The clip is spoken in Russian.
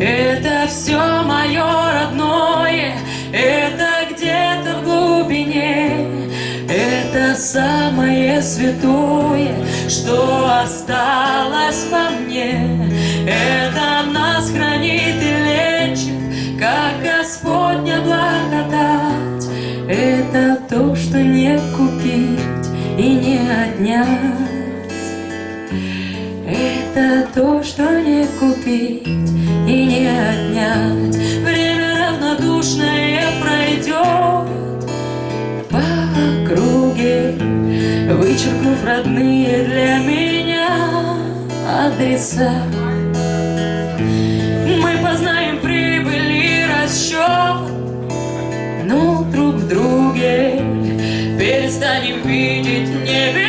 Это все мое родное, это где-то в глубине, это самое святое, что осталось во мне. Это нас хранит и лечит, как Господня благодать. Это то, что не купить и не отнять. Это то, что не купить и не отнять. Время равнодушное пройдет по округе, вычеркнув родные для меня адреса. Мы познаем прибыль и расчет, но друг в друге перестанем видеть небе.